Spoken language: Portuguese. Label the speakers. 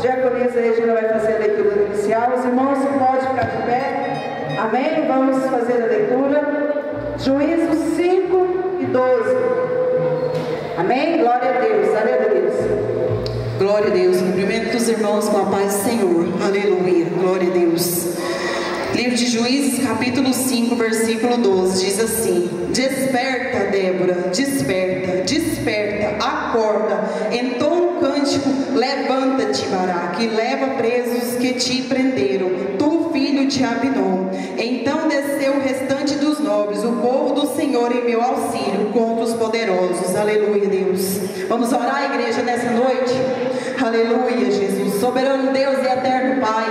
Speaker 1: Diaconisa Regina vai fazer a leitura inicial. Os irmãos podem ficar de pé. Amém? Vamos fazer a leitura. Juízos 5 e 12. Amém? Glória a Deus. Aleluia.
Speaker 2: Glória a Deus. Cumprimento dos irmãos com a paz do Senhor. Aleluia. Glória a Deus. Livro de Juízes, capítulo 5, versículo 12, diz assim: Desperta, Débora, desperta, desperta, levanta-te, Baraque, e leva presos que te prenderam, tu filho de Abinom. Então desceu o restante dos nobres, o povo do Senhor em meu auxílio contra os poderosos. Aleluia, Deus. Vamos orar, igreja, nessa noite? Aleluia, Jesus. Soberano Deus e eterno Pai.